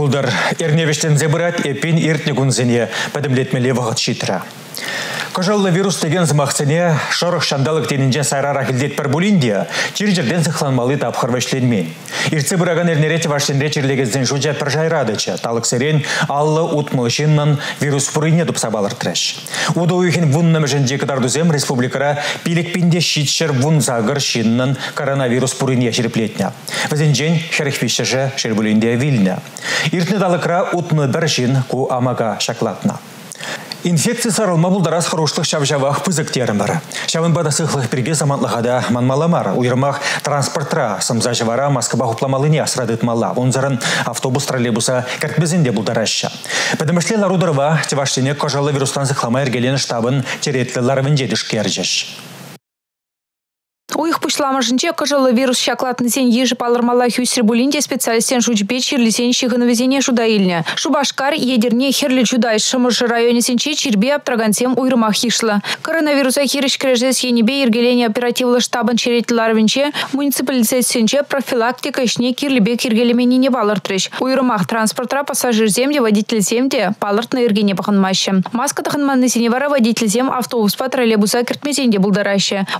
пулдар эрневештен зебырат эпин иртне гунзене падымлетмеле вағыт шитра. Кожаллы вирус деген зымақсыне шорық шандалық тенінжен сайрара келдет бір бұліндия, чир жерден сықланмалы тапқыр вәшленмен. Ирцы бұраган әрнереті ваштенре чирлегізден жуджат бір жайрадычы, талық сирен аллы ұтмылышыннан вирус пұрыне тұпса балыр тірәш. Уды уйхен вунным жінде кыдардузем республикара пилікпінде шитшір вун загыр шиннан коронавирус пұрыне шерплетня. Візінжен шерхвишші шербулінде вильня. Иртні далықра ұтны бір жин ку амага шаклатна. Инфекция сарылма бұлдарас хорошлық шавжавақ пызык бар. Шавын бада сықлық бірге заманлығада манмаламар. Уйырмақ транспортра самза жавара Москва хупламалыне асрадытмала. Онзарын автобус троллейбуса кәртбезінде бұлдарашы. Пәдімішле ларудырва теваштене кожалы вирустан сықлама ергелен штабын теретлі ларвінжедіш керджеш. Уих пышламашынче кыжылы вирус шаклатнысен ежі палырмала хюсер булинде специалистен жучпе чирлисен шихынывезене шуда илне. Шубашкар едерне херлі чудай шымышы районесенче чирбе аптрагансем уйрымах хишлы. Коронавируса хириш крежес енебе ергеление оперативлы штабын черетіларвінче муниципалитетсенче профилактика ішне кирлібе киргелеменіне балыртрыш. Уйрымах транспортра пассажир земде водитель земде палыртны ергене пахынмашы. Маска тахынманнысене вара водитель зем автобус па троллейбуса кіртмезенде.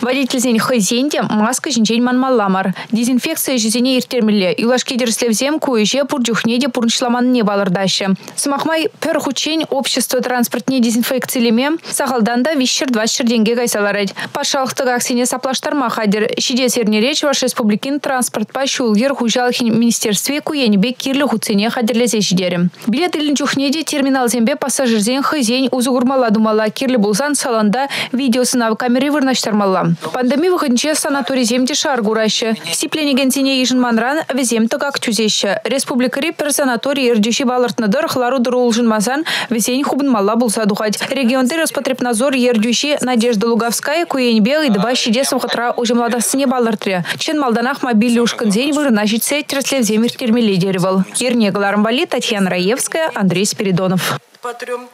Водитель зен хызен Тенде маска жинчен манмалламар. Дезинфекция жизене иртермелле. Илашке дерслевзем куеже пурджухнеде пурнчламанне балырдашы. Смахмай пер хучень общество транспортне дезинфекциялеме сахалданда вишер двашер денге гайсаларайд. Пашалықты аксене саплаштарма хадер. Шиде речь ваш республикин транспорт па шулгер хужалхин министерстве куенебе кирлі хуцене хадерлесе жидерем. Билет илін чухнеде терминал зембе пассажирзен хызень узугурмала думала кирлі булсан саланда видеосына камеры вырнаштармалла. Пандемия выходнче Чече санаторизем дешар гураща. Сипленегентине ижин манран везем тагак тюзеща. Республикари персанаторий ирдюши балартнадыр хлару дырулжин мазан везень хубн мала булса духать. Регионды Роспотребнадзор ердюши Надежда Луговская куенбел Белый, два щедесов хатра ужимладасыне балартре. Чен малданах сеть ушканзень земер термили терслевземир термелидеревал. Ернегалармбали Татьяна Раевская, Андрей Спиридонов. Патрем.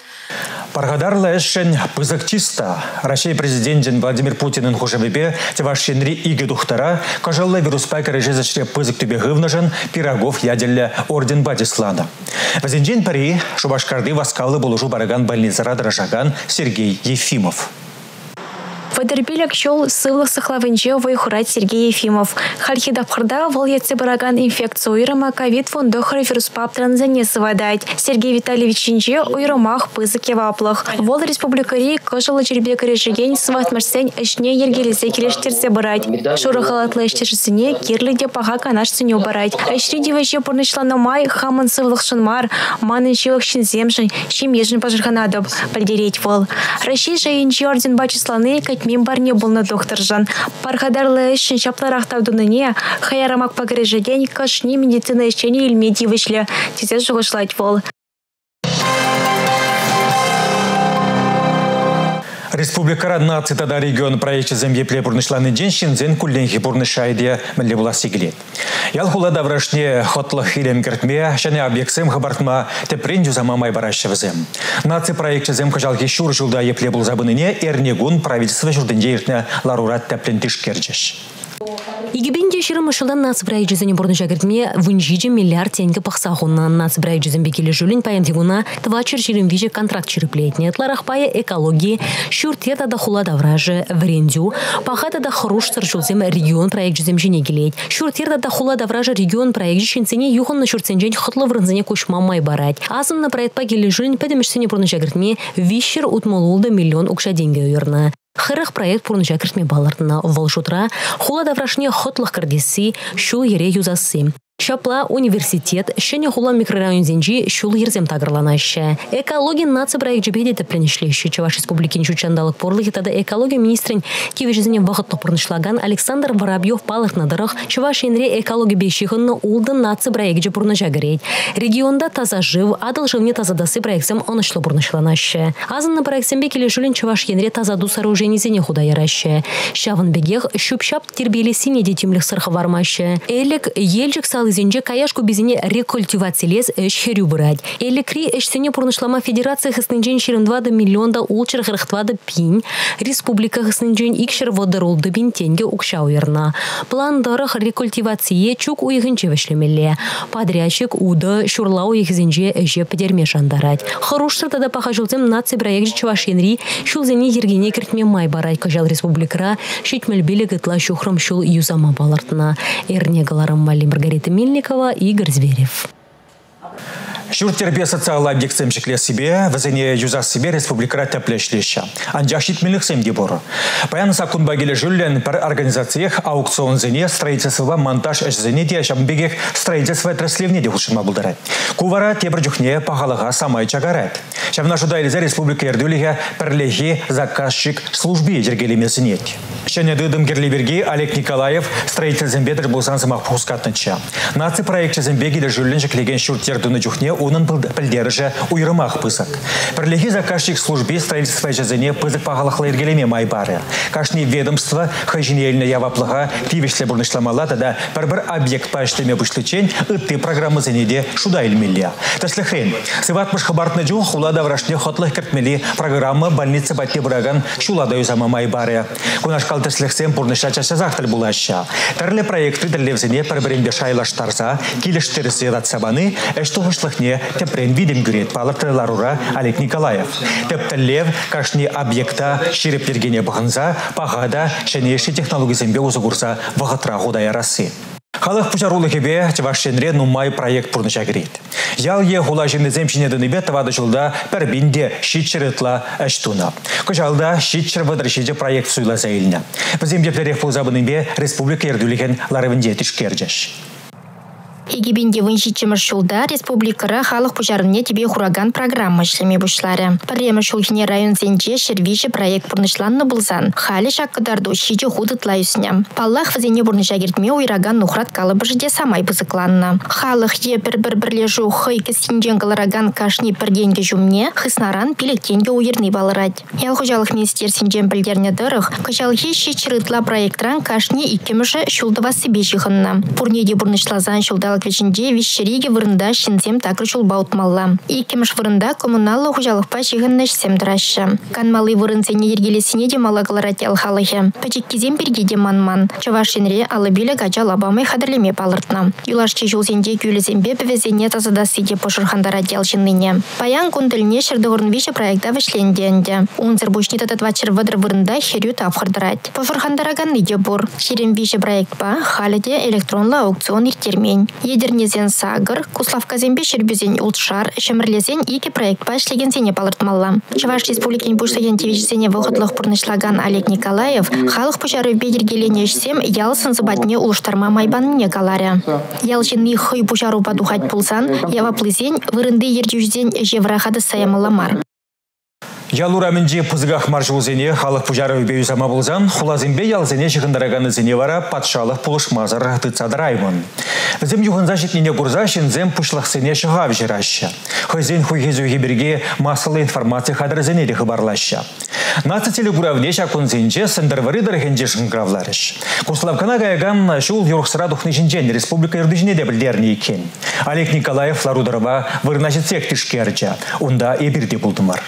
Паргадарлы әшшін пызык чиста. Россия президентін Владимир Путинын хушевебе тевашшенри иге духтара, кажаллы вируспа кәрежезішре пызык түбе гывнажын пирогов яделле орден Бадислана. Вазенжен пари Шубашкарды васкалы болужу бараган больницара дражаган Сергей Ефимов. Вадырбилек шел сывлық сықлавынче вайхурат Сергей Ефимов. Хальхи дапқырда вал етсе бараган инфекция уйрама ковид фонды вирус паптырын занесывадать. Сергей Витальевич инче уйрамах пызык еваплых. Вол республикари кожалы чербе корешеген сватмашсен ішне ергелесе келештерсе барать. Шура халатлы іштершісіне керліде паға канашсыне барать. Әшри девеше пұрнышланы май хамын сывлық шынмар, манын шевық шинземшін, шемежін пажырғанадып, білдереть вол. Раши жайынче орден бачысланы кәтме мен барне болны докторжан. Пархадарлы үшін шапларақтавдуныне хаярамак пагрежеген кашни медицина ішчені илмеди вышлі. Тезе жұғышлайт бол. Республика наци тада регион проекте земле плепурнышланы женщин зен кулленхи пурнышайдия мілі була сигілет. Ял хула даврашне хотлых илем кертме, шане объектсем хабартма тепрендю замамай бараща взем. Наци проекте зем кажалки шур жылда епле был забыныне эрнегун правительство журдынде ларурат теплен тишкерчеш. Игибинде ширым ышылдан нацыбрай жүзіне бұрны жагірдме вынжиджі миллиард тенгі пақса хоннан нацыбрай жүзін бекелі жүлін паянтигуна твачыр ширым вижі контракт чирыплетне. Тларахпая экологии, шүртета да хула давражы, врендю, пахата да хруш сыржулзем регион проект жүзем жіне келет. Шүртета да хула давражы регион проект жіншінсене юхын на шүртсенжен хытлы врынзіне мамай барать. Азын на проект пагелі жүлін пәдемішсене бұрны жагірдме вишер утмолулды миллион укша деньги уйырна. Хырых проект пурныча кіртме балыртына волшутра, хула даврашне хотлық кірдесі, шул ере юзасы. Шапла университет, шене хула микрорайон зенжи шул ерзем тагырланашы. Экология нация проект жебеде тепленешлеші. Чаваш республикин чучандалық порлығы тада экология министрин кивежізіне вағытлы пұрнышлаган Александр Воробьев палық надырық Чаваш енре экология бешіғынны улды нация проект же пұрныжа гірейд. Регионда таза жив, адыл живне тазадасы проектсем онышлы пұрнышланашы. Азынны проектсембе келешулін Чаваш енре тазаду саруженезіне худа ярашы. Шавын бегех шүпшап тербелесіне детимлік сырхы вармашы. Элік елжік сал кал изенже каяшку бизине рекультивациялес эш херю бырать. Элекри эшсене пурнышлама федерация хыснынжен 22 миллионда улчыр хырхтвады пинь, республика хыснынжен икшер водорулды бин тенге укша уйырна. Пландарах рекультивация чук уйгынче вешлемелле. Подрядчик уды шурла уйгызенже эже педерме шандарать. Хороштырда да паха жылзем наци проект чувашенри шулзене ергене кертме май барай кажал республикара шитмел билегытла шухрам шул юзама балартына. Эрне галарам Мали Маргарита Мельникова, Игорь Зверев. Шүртербе социал объектсем шекле себе, вазене юза себе республикара тәплешлеща. Анжашит миліксем дебору. Паян сакун багеле жүллен пар организациях аукцион зене строительство монтаж эш зене де шамбегех строительство отраслевне де хушыма булдырат. Кувара тебір жүхне пағалыға самай чагарат. Шавна шуда илзе республика ердулиге пірлехи заказчик службе жергелемесінет. Шәне дыдым герлиберге Олег Николаев строитель зембедр болсан самақ пускатныча. Наци проект зембегеле жүллен жеклеген шүртердуны жүхне унын пілдеріжі уйрымақ пысық. Бірлігі заказчик службе строительства жазыне пызық пағалықлы ергелеме майбары. Кашни ведомство хажинеліне яваплыға тивешлі бұрнышламалады да бір-бір объект паштеме бұшлычен үтті программы зенеде шуда илмелі. Тәсліхрен, сыватмыш хабартны жух улада врашне хотлых кіртмелі программы больница батне бұраган шулада юзама майбары. Кунашкал тәсліхсен бұрныша чаша зақтыл бұлаша. Тәрлі проекты дәлевзіне бір-бірінде шайлаштарса, келіштерісі сабаны, әшті не тепрен видим гүрет палырты ларура Олег Николаев. Тептеллев кашни объекта ширип ергене бұғынза, пағада шәнеші технологизембе ұзы курса вағытра ғудай арасы. Халық пучарулы кебе чевашшенре нумай проект пурныша керет. Ял е хула жинезем шинедінібе тавады жылда пәрбінде шитчеретла әштуна. Күжалда шитчер вадыршеде проект суйла зәйіліне. Бізем деплерек пулзабыныбе республика ердулеген ларывынде тішкерджеш. Егебенде выншичімір шулда республикара халық пұжарыне тебе хураган программа ішлеме бұшлары. Пірремі шулгіне район зенже шервиші проект бұрнышланны бұлзан. Халі шаққыдарды шичі худытла үсіне. Паллах візене бұрныша кертме ойраган нухрат калыбы жде самай бұзықланны. Халық е бір-бір-бірле жу хый кісінжен калараган кашни пірденге жүмне, хыснаран пилектенге ойырны балырад. Ял хұжалық министер синжен білдерне дырық, кыжалхи шичырытла проектран кашни иккеміші шулдыва себе жығынна. Пурнеде бұрнышлазан шулдал хужалык вечинде вишшериге вырында шинзем такыр чул баутмалла. Иккемеш вырында коммуналлы хужалыкпа чигынныш семдрашы. Канмалы вырын сене ергелесіне де малагаларат ялхалыхе. Пачек кизем берге де манман. Алы биле гача лабамай хадырлеме палыртна. Юлашчы жулзенде күйлезембе певезене тазада сиде пошырхандара делшинныне. Паян кундыльне шырдығырын виші проекта вишленденде. Унзыр бушни татат вачыр вадыр вырында херю тапхырдырать. Пошырхандараган иде бур. Шерем виші проектпа халиде электронла аукцион иртермень. Едернезен сагыр, Куславказенбе шербюзен ултшар, шемірлезен ике проект ишлеген зене палыртмалла. Чуваш республикин бушлеген тевичзене вғытлық пұрнышлаган Олег Николаев, халық пұжары бедергелене ішсем, ялсын зыбатне улыштарма майбанне каларя. Ялжинны хый пұжару падухать пулсан, яваплызен вырынды ердюжден жеврахады саямаламар. Ялура мінже пызгах маржулзене халық пужары үбею зама болзан, хулазымбе ялзене шығындараганы зене вара патшалық пулышмазар тыцадраймын. Зем юғынза жетнене курза шынзем пушлықсене шығав жираща. Хызен хуйгезу хиберге масылы информация хадырзене де хыбарлаща. Нацы телегуравне шакунзенче сындырвары дырхенже шыңгравларыш. Куславкана гаягам шул юрықсыра духны жинжен республика юрдыжіне де білдерні екен. Олег Николаев Ларудырова вырнашет сектішкерча. Унда эбирде булдымар.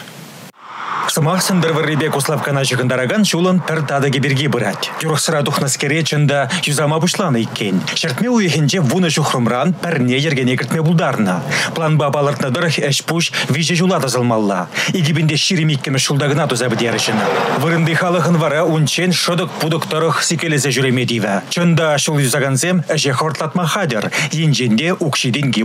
Сымақ сындырвы ребе куславкана жығындараган шулын пір тады кеберге бұрат. Юрықсыра тухнаскере чында юзама бұшланы иккен. Шертме уехенже вуны жухрымран пірне ергене кіртме бұлдарына. План бабалыртны дырых әш пуш виже жула тазылмалла. Игибінде ширемиккеме шулдагына тузабы дерішіні. Вырынды халығын вара унчен шыдық пудық тұрық сикелезе жүреме дейві. Чында шул юзаганзем әже хортлатма хадер. Енженде укшиденге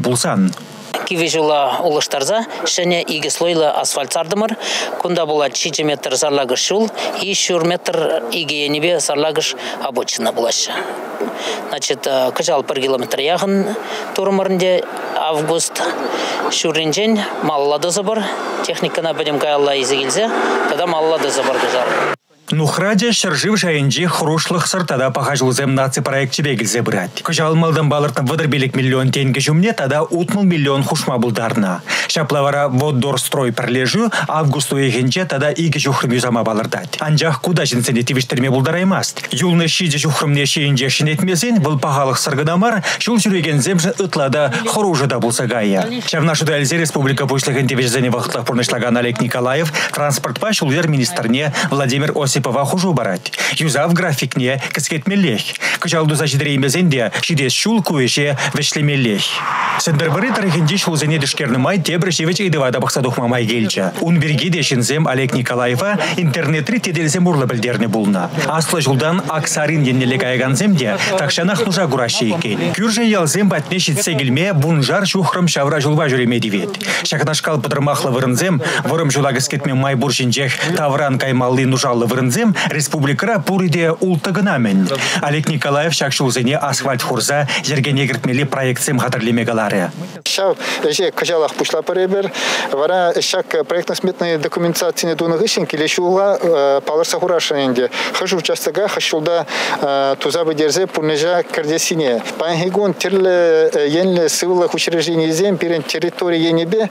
булсан кивежула улыштарза шене иге слойлы асфальт сардымыр. Кунда була чичи метр сарлагыш шул и шур метр иге енебе сарлагыш обочина булашы. Значит э, кыжал бір километр яғын турмырынде август шуринжен маллады забыр техникана білім каялла изе келсе тогда кыжал Нухраде шыржив жайынжи хрушлық сыртада пахажылзем наци проект чебегілзе бірат. Күжал малдан балыртын вадыр белек миллион тенге жүмне тада утмыл миллион хушма бұлдарна. Шаплавара воддор строй пірлежу августу егенче тада игі жүхрым юзама балырдат. Анжақ куда жінсене тивіштерме бұлдараймаст. Юлны шиде жүхрымне шейінже шинетмесен бұл пахалық сыргыдамар шул жүреген земжі ытлада хружыда бұлса гая. Чавнашуда әлзе республика пушлығын тивішзене вақытлық пұрнышлаган Олег Николаев транспорт па шулер министрне Владимир Осип Осипова хужу барать. Юзав графикне кіскетмелех. Кычалду зажидреймезенде шидес шул куеше вешлемелех. Сендербары тарихинде шулзене дышкерны май тебір шевеч идывада бақсадух май келчі. Ун бірге дешінзем Олег Николаева интернетри теделзем урлы білдерні булна. Аслы жылдан Аксарин еннелек айганземде такшанах нужа гураши екен. Күрже ялзем батне шитсе келме бунжар шухрым шавра жылба жүреме девет. Шакнашкал пыдырмақлы вырынзем, вырым кіскетме май буршинчех тавран каймалли нужаллы вырынзем республикара пуриде ултыгынамен. Олег Николаев шакшулзене асфальт хурза ергене кіртмелі проектсем хатырлемегалары. Шау, же кажалах пушла перебер, вара шак проектно-сметной документации дуны гышин келешуға палырса хурашыненде. Хыш участыга хышулда туза бедерзе пурнежа кардесине. Панхигун тирле енле сывылых учреждений зем перен территории енебе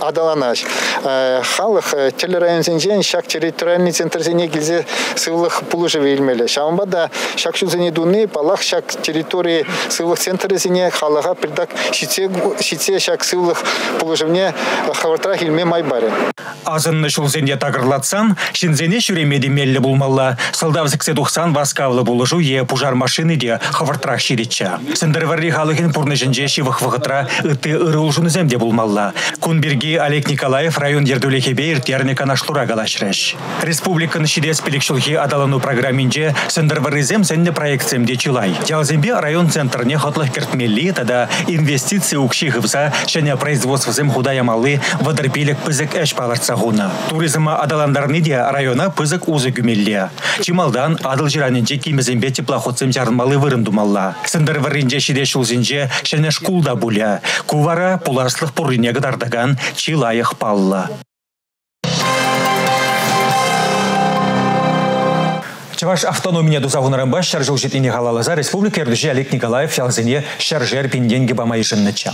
адаланаш. Халық тирле район зенжен шак территориальный центр зене гилзе сывлых пулыжы вельмеле. Шамба да шак шузене дуны палах шак территории сывлых центры зене халыга придак шице шак сывлых пулыжывне хавартра хилме майбаре. Азынны шулзене тагырлатсан, шинзене шүремеде мелле булмалла. Сылдав зіксе тухсан васкавлы булыжу е пужар машины де хавартрах ширича. Сындырварри халыхин пурнышынже шивых вғытра ыты ыры улжуныземде булмалла. Кунберги Олег Николаев район ердулехебе иртерне канашлура галашреш. Республиканы шидес пиликшулхи адалану программинже сындырварызем сенне проектсемде чилай. Ялзембе район центрне хотлых кертмелли тада инвестиции укши хывса шене производствозем худая-малы вадырпилек пызык эш паларца гуна. Туризма адаландарны де района пызык узы күмелле. Чималдан адыл жиранинче кимезембе теплоходсем жарынмалы вырын думалла. Сындырваринже шиде шулзинже шене шкулда буля. Кувара пуларслых пуррине гдардаган чилайых палла. Чаваш автономия дузагунарымба шаржыл жетіне қалалаза республика ердіші Олег Николаев ялзіне шаржер пинденге бамай жынныча.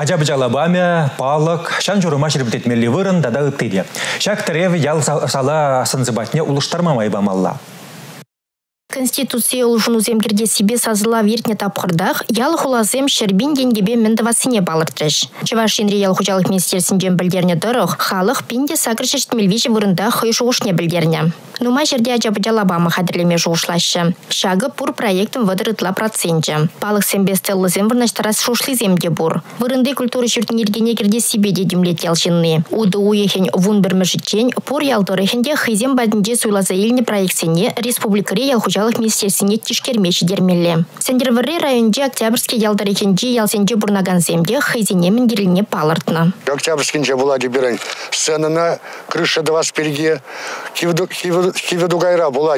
Аджабы жалабаме, палық, шан жұрыма шірбітетмелі вырын дада үттейді. Шак тірев ял сала сынзыбатне улыштармамай бамалла. Конституция улжунузем кирде себе сазыла вертне тапқырдақ, ял хулазем шербин денгебе міндавасыне балыртрыш. Чываш енре ял хужалық министерсінден білдерне дұрық, халық пинде сакыр шештмелвичі вырында хой шуғышне білдерне. Нума жерде ажабы жалабамы хадірлеме жуғышлашы. Шагы пур проектым выдырытла проценте. Палық сембе стеллызем вырнаштарас шушлиземде бур. Вырынды культуры жүртін ергене кирде себе дедімлет ялшынны. Уды уехен вун бірмішітчен, пур ялдырыхенде хызем бәдінде суйлаза еліне проектсене республикаре ял хужалық министерсіне тишкермеші дермелі. Сендервары районде Октябрьский ялдырыхенде ялсенде бурнаган земде хызене мінгеріліне палыртны. Октябрьскинче была дебирань. Сцена крыша два спереди. Хиведугайра была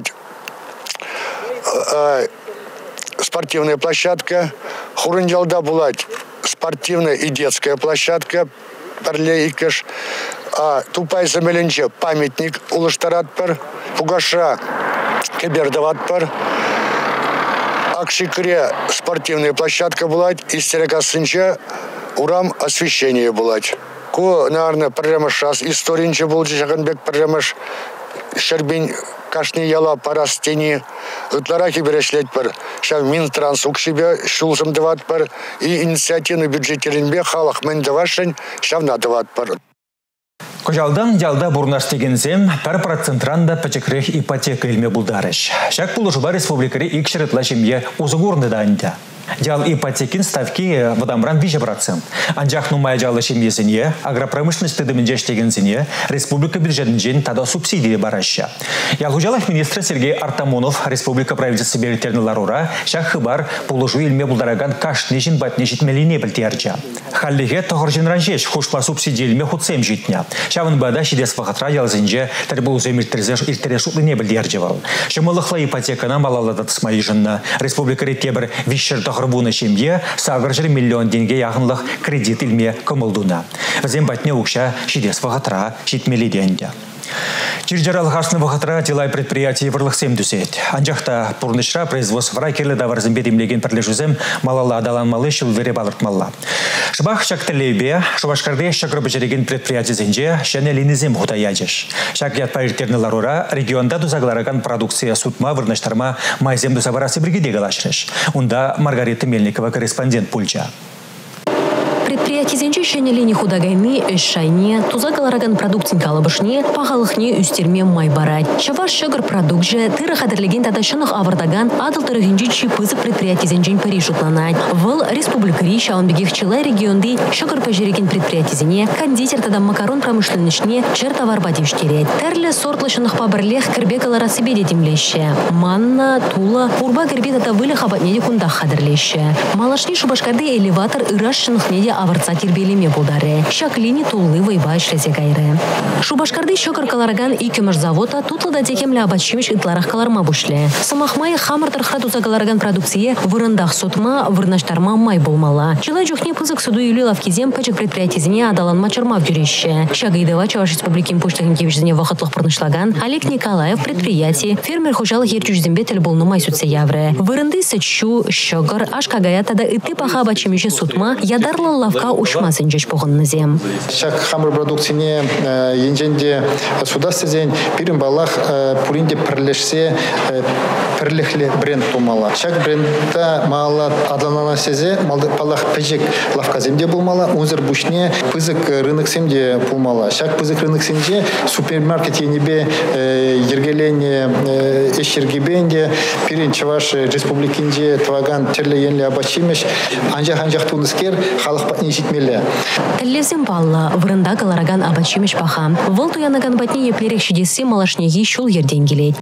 спортивная площадка. Хурынжалда была спортивная и детская площадка. Парле икаш. А тупай замеленче памятник улыштарат пар. Пугаша кебердават пар. Акшикре спортивная площадка была. Истерекасынче урам освещение. Ку, наверное, прямо сейчас историнче был Жаганбек прямо шербин кашни яла парастени берешлет бар ша минтранс укшибе шулзым дават бар и инициативный бюджетеринбе халық мен давашын шавна дават бар Кожалдан ялда бурнаш тегенсем пар процентран да пачекрех ипотека илме булдарыш. Шак пулышуба республикари икшерет лашимье узугурны да анта. Дял ипотекин ставки вадамран 5%. Анжақ нумай жалы шемесіне, агропромышленность тедімінже штегенсіне республика бюджетінжен тада субсидия бараща. Ялхужалах министр Сергей Артамонов республика правительства беретерні ларура шақ хыбар пулыжу илме бұлдараган кашнешін батнешіт мәліне білтерча. Халлиге тоғыржын ранжеш хушпа субсидия илме худсем житня. Шавын бада шидес вақытра ялзінже тәрбу земіртерзе иртере шутлыне білдержевал. Шымылықла ипотекана малалада тысмай жынна. Республика реттебір вишшер тахырбуны шемье сагыржыр миллион деньги яғынлық кредит илме көмілдуна. Зем батне укша шидес вағатра шитмеледенде. Чиржарал хасны вахатра тилай предприятие варлықсем дүсет. Анжақта пурнышра производствора келі даварзын бедемлеген пірлешузем малала адаланмалы шылдыре балыртмалла. Шыбақ шактылебе, шубашкарды шакры бежереген предприятие зенже шәне линізем хута яжеш. Шак ятпа иртернелар регионда дузаглараган продукция сутма вырнаштарма майзем дузабарасы біргедегі лашрыш. Унда Маргарита Мельникова корреспондент пульча. Предприятизенче шенелени худагайны өш шайне, туза галараган продуктин калабышне, пағалықне үстерме май барать. Шаваш шыгыр продукт же, тыры хадырлеген тадашынық авырдаган адыл тырыгинчи чи пызык предприятизенчен пари шутланать. Выл республикари шаунбегих чила регионды шыгыр пожереген предприятизене, кондитер тада макарон промышленничне чер товар бадивштерет. Терле сортлышынық пабырлех кірбе галара себе. Манна, тула, урба кірбе тада вылы хабатнеде кундах хадырлеще. Малашни шубашкарды элеватор ыраш шынықнеде авырца тирбелеме булдаре. Шаклини тулы вайба шлезе кайры. Шубашкарды шокыр калараган и көмір завода тутлада декемле абачимеш итларах каларма бушле. Самахмай хамыр тархра туза калараган продукция вырындах сотма, вырнаштарма май болмала. Чила жухне пызык суду юли лавкизем пачык предприятизине адаланма чарма в дюрище. Шагайдова Чаваш Республикин Пуштахинкевичзине вахатлых пурнышлаган Олег Николаев предприятие фермер хужал ерчужзембе болны май сутсе явры. Вырынды сычу, щогар, аш кагаятада и ты паха абачимеше сутма, ядарлы лавка ушмасын жеш зем. Шак хамыр продукцине енженде суда сезен пирин балах пуринде пірлешсе пірлехле бренд тумала. Шак брендта мала адланана сезе малды балах пежек лавка земде булмала, унзер бушне пызык рынок семде булмала. Шак пызык рынок семде супермаркет енебе ергелене эшергебенде пирин чаваш республикинде тваган терле енле абачимеш анжах анжах тунускер халық житмелі. Тәллезем балла, вырында калараган абачимеш паха. Вол туянаган батне еплерек шидесі малашнеги шул ерден келет.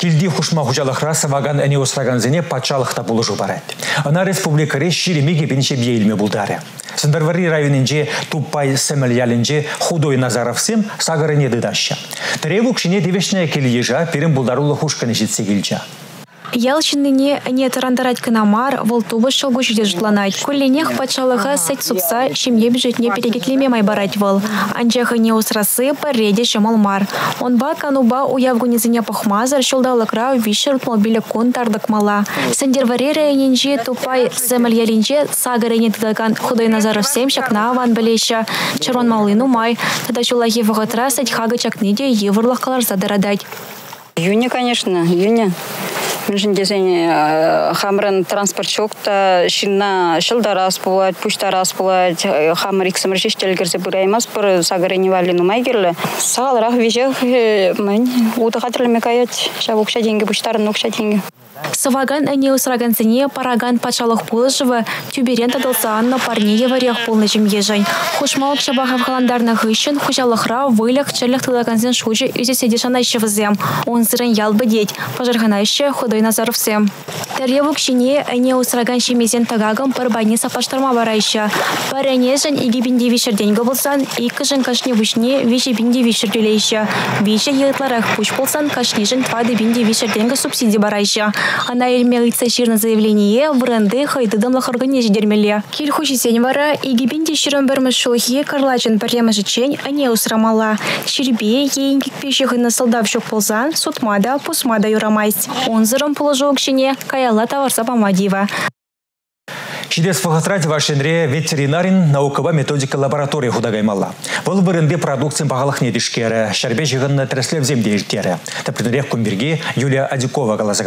Килди хушма хужалықра саваган әне осраган зене патшалықта болыжу барад. Ана республикаре ширемеге бенше бейілме бұлдары. Сындарвари районинже туппай сәміл ялінже худой назаровсем сағырыне дыдаща. Треву кшіне девешная келі ежа перін бұлдарулы хушканы жетсе. Ялчынныне не тарандарать канамар, волтубы шогу ждеждланать. Кулленех патшалыға сәт супса, шемье бюджетне перегетлеме майбарать вол. Анчахы не усрасы пареде шамалмар. Он ба кануба уявгу незыне пахмазар, шолдалықра вишер утмалбилі кун тардықмала. Сендерваре районинже тупай земель ялинже сагарене тыдаган худай назаров сем шакна ван білеші. Чарон малыну май, тада шулахи вағытра сәт хага чакныде еврлах калар задарадать. Июня, конечно, июня. Міншін десене э, хамрын транспорт шокта шинна шылда рас болады, пушта рас болады, э, хамыр иксімір шештел керсе бұраймас, бір сағырыны валину майгерлі. Сағалырақ вежех, э, мен, қатырлы каят, шаб оқша деньги, пуштарын деньги. Саваган әне усрагансыне параган патшалық пулышывы тюберен тадылса анна парнее варех полны жемежень. Хушмалық шабахав халандарна хыщын хужалықра вылях черлях тылагансен шучы үзе седешана зем. Он зырын ялбы деть, пожархана еще худой назаровсем. Тәревук шине әне усраган шемезен тагагам пар байне сапаштарма барайшы. Пар әне жын иги бинде вишерденгі болсан, икі жын кашне вишне виші бинде вишердюлейші. Виші етларах пуш болсан, кашне жын твады бинде вишерденгі субсидий барайшы. Ана елмелица ширна заявление бренды хайдыдымлах организидермеле. Кил хучисен вара игибинде ширын бірміз шулхи карлачын парлемажы чен ане усрамала. Ширбе ейнгік пешіғы насылдап шок болзан, сутмада, пусмада юрамайс. Онзырым положок шине каяла товарса помадива. Шидес фахатрать вашенре ветеринарин наукова методика лаборатория худагаймалла. Бұл бірінде продукциян бағалық недішкері, шәрбе жығынны тіріслев земде ертері. Тәпірдірек күмберге Юлия Адюкова қалазы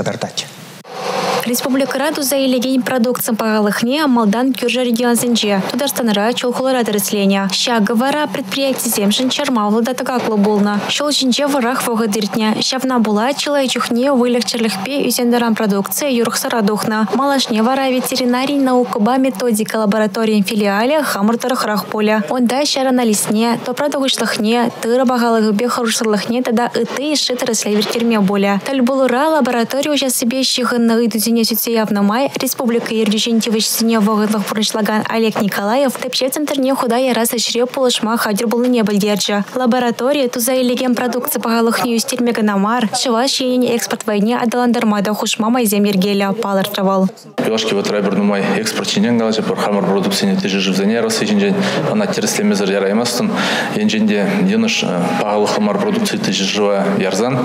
қадартады. Республикара тузаилеген продукция пағалықне амалдан кюржа регионсенже. Тударстаныра чолхулара дәріслене. Шағы вара предприятие земшін чармавлыда тағақлы болна. Шол жинже варах вғы диртне. Шавна була чылай чухне вылық черліхпе үзендеран продукция юрықсара духна. Малашне вара ветеринарий наукыба методика лаборатория филиале хамыртырықрақ поля. Онда шарана лисне, топрадығышлықне, тыры бағалығы бе харушсырлықне тада ыты іші тірісле вертерме боля. Тәл болура лаборатория уже себе шығынны ыдызен хынывезине сүтсе явнамай республика ердюшен тивышсине вағытлық бұрышлаган Олег Николаев тепче центрне худа яраса шире полышма хадир не білдерчі. Лаборатория туза елеген продукция бағалық неюстермегі намар, шываш шейін экспорт войне адаландырмада хушма майзем ергелі палыртывал. Пилашки вот райбер нумай экспорт чинен галача пор хамар продукция те жив за нерас ежинжен ана тереслемезер яраймастын енженде деныш бағалық хамар продукция те жива ярзан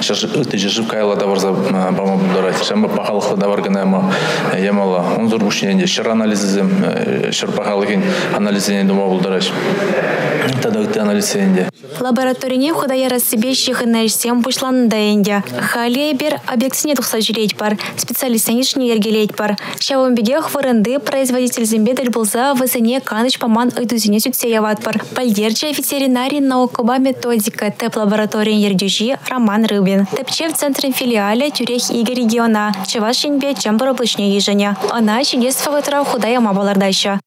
те жив кайла да барза бама бұлдарать шамба бағалық да бар гана ма ямала он зор бушенде шыр анализизем шыр бағалыгин анализене дума бұлдарать тада анализенде лабораторине худая себе шихына ишсем пушланында энде. Хали бер объектсине тухса жүреть бар специалисттен ишне ергелеть бар. Шавымбегех вырынды производитель зембедель болса высыне каныч паман ыдузине сүтсе яват бар. Пальдерче ветеринарий наукоба методика. Тэп лаборатория ердюжи роман рыбин. Тэпче в центре филиале тюрех игорь региона. Чевашинбе чембар облачне ежене она чудес фагатра худая мабалардаща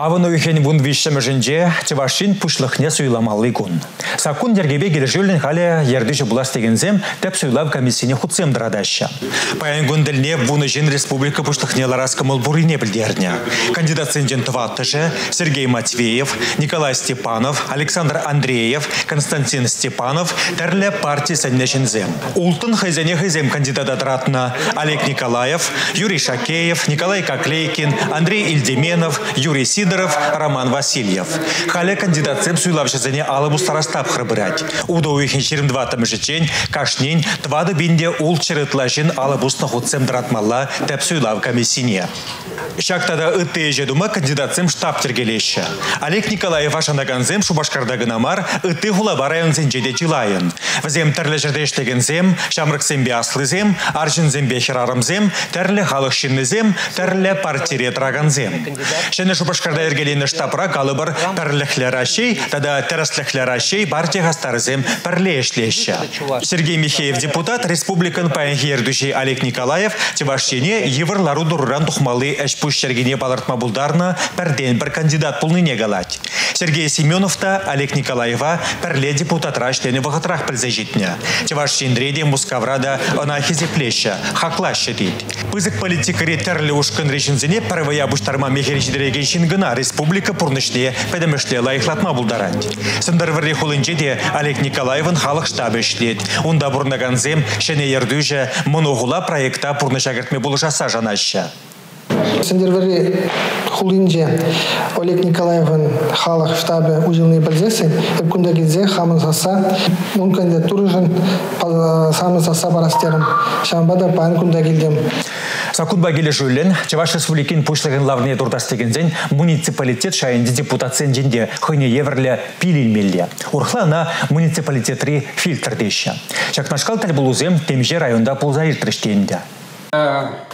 Авын үйхен вун вишшімі жінже Тивашин пушлықне суйламалы күн. Сакун дергебе кележілін халі ердіші бұлас дегензем тәп суйлав комиссияне хұтсем дырадаща. Паян күнділіне вуны жин республика пушлықне лараскамыл бұрине білдеріне. Кандидат сенжен тываттышы Сергей Матвеев, Николай Степанов, Александр Андреев, Константин Степанов тәрлі партия сәнне жінзем. Ултын хайзене хайзем кандидат атратына Олег Николаев, Юрий Шакеев, Николай Коклейкин, Андрей Ильдеменов, Юрий Сидоров, Сидоров, Роман Васильев. Хале кандидатсем суйлавшызыне алып устарастап храбырать. Уда уйхен 22 тымжычен, кашнен, твады бинде ул чырытлашын алып уста худсем дратмалла тәп суйлав комиссине. Шактада ытты жедума кандидатсем штаб тергелеші. Олег Николаев ашанаганзем шубашкардагы намар ытты хулаба районзен жеде чилайын. Візем тірлі жерде іштегензем, шамрыксембе аслызем, аржынзембе херарымзем, тірлі халық шиннізем, тірлі партирет раганзем. Шені шубашкарда ергелені штапра калыбыр пірліхлерашей, тада терасліхлерашей партия гастарызем пірлешлеші. Сергей Михеев депутат, республикан паенхердушей Олег Николаев, Тивашене еврлару дурран тухмалы әшпуш шергене балартма булдарна пәрден бір кандидат пулныне галать. Сергей Семенов та Олег Николаева пірле депутат раштені вағытрах пілзе жетіне. Тивашшендреде мускаврада она хизеплеща, хаклашы дейді. Пызык политикаре тәрлі ушкын режинзіне пәрвая буштарма мехеречдереген республика пурныште пәдімішле лайықлатма бұлдарад. Сындар вірре Олег Николаевын халық штабы ішлет. Онда бұрнаганзем шәне ердүйжі мұнуғыла проекта пурнышагыртме бұлышаса жанашы. Сендервери хулинже Олег Николаевын халық штабы ужылны білзесі, күнде кезе хамын саса, он кандидатуры самын саса барастерім. Шамбада пан күнде келдім. Сакут багеле жөлен, Чаваш Республикин пушлығын лавне турдас дегензен муниципалитет шайынды депутациян женде хыне еврле пилилмелле. Урхла на муниципалитетри фильтр деші. Чакнашкал тәл бұлузем темже районда пулзайыртырыштенді.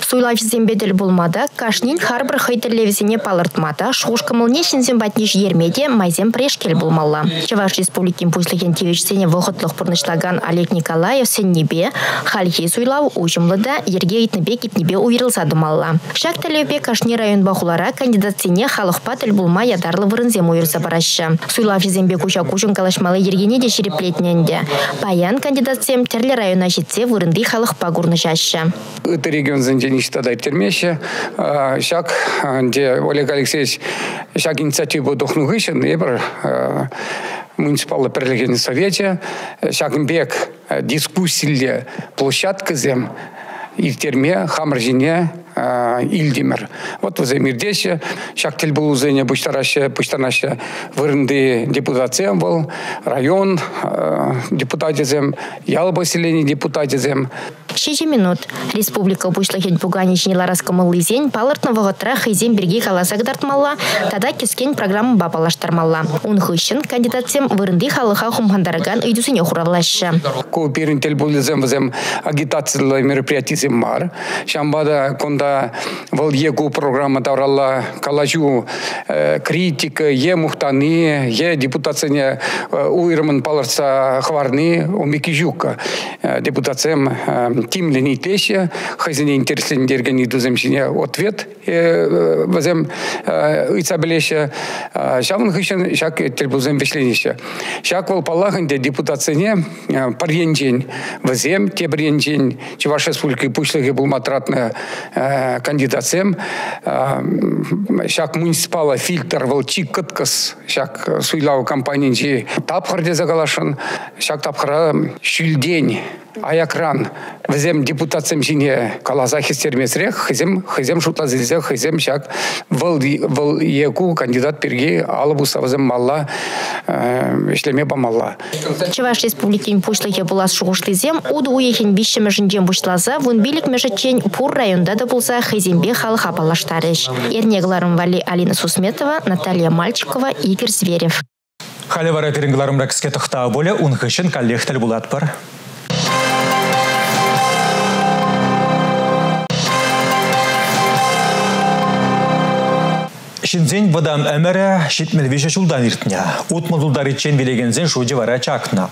Суйлав зембедел булмада, кашнин харбір хайтерлевізіне палыртмада, шушкамылне шинзем батнеш ермеде майзем прешкел булмалла. Чаваш республикин пушлыген тевечсене вғытлық пұрнышлаган Олег Николаев сеннебе, хальхи суйлав ужымлыда ерге итнебе китнебе уйрылса думалла. Шак тәлевбе кашни район бахулара кандидатсене халықпа тіл булма ядарлы вырынзем уйрса барашы. Суйлав зембе куча кучын калашмалы ергене де. Паян кандидатсем терлі района жетсе вырынды халықпа гурнышашы это регион зендениш тогда термеше шак где Олег Алексеевич шак инициативу дохну гышен ебр муниципалды перлеген совете шагымбек дискуссийле площадка зем иртерме хамыржине илдимер. Вот в Эмирдеше, шактел был узене буштараще, буштанаще вырынды депутациям был, район депутатизем, ял поселение. Шеже минут. Республика бушлахен пуганични лараскамылы зен палыртны вағытра хайзен бірге тада кескен программа бапалаштармалла. Он хыщын кандидатсем вырынды халыха хумхандарган үйдусыне хуравлашы. Ку перинтел булызем візем агитациялы мероприятизем бар. Шамбада конда вал егу программа тавралла калажу критика е мухтаны, е депутацияне уйрымын палырса хварны, умеки жука депутациям тимлен итеше хазине интереслендерген идуземшине ответ вазем ыйца билеше шавын хышын шак телбузем вешленише шак вол паллахынде депутацияне паренжен те біренжен чуваш республики пушлыгы был матратны кандидатсем шак муниципала фильтр вол чик кыткыс шак суйлау компанияне тапхыр загалашын шак тапхыра шүлдень аякран візем депутатсем каласа хистермесрех хизем хизем шутлазизе хизем шак выл выл еку кандидат перге алыбуса візем малла ишлеме бамалла Чуваш республикин пушлыхе булас шуғышлызем уды уехен бишшеме жінден бушлаза вун билік межетчен пур районда да болса хизембе халық апалаштарыш. Ернегларым Вали Алина Сусметова, Наталья Мальчикова, Игорь Зверев. Халі вара перенгіларым рәкіске тұқта боле, ұнқышын коллектіл бұлат бар. Шинзен вадам әмәрі шетмелвеше жылдан иртіне. Утмылдылдар итчен велегензен шуды вара чакна.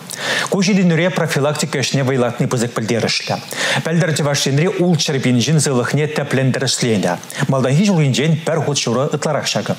Кушидин нүре профилактика ішіне вайлатны пызык пілдерішлі. Пәлдір чевашенре ул чарпин жин зылықне тәплендірішлені. Малдан жылғынжен пәр хұт шура ытларақ шагы.